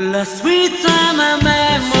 The sweet summer memories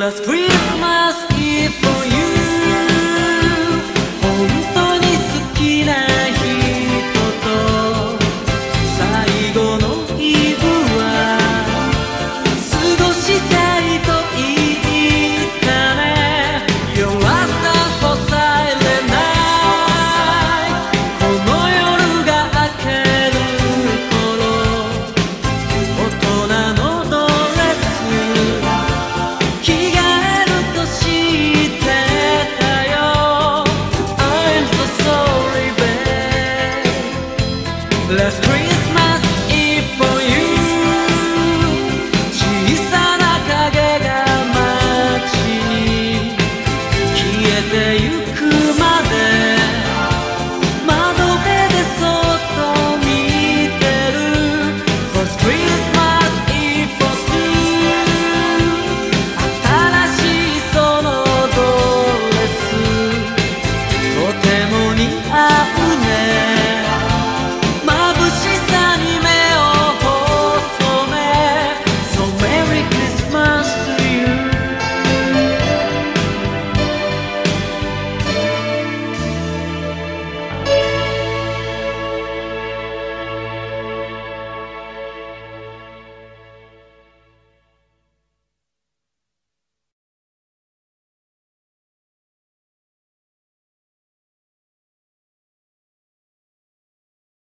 Let's breathe.